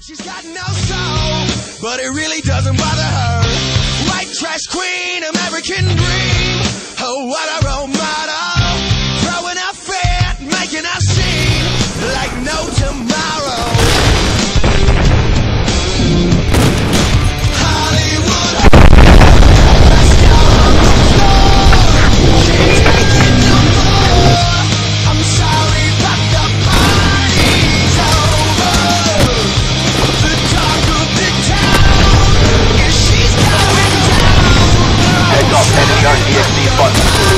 She's got no soul, but it really doesn't bother her. White trash queen, American ESD funds.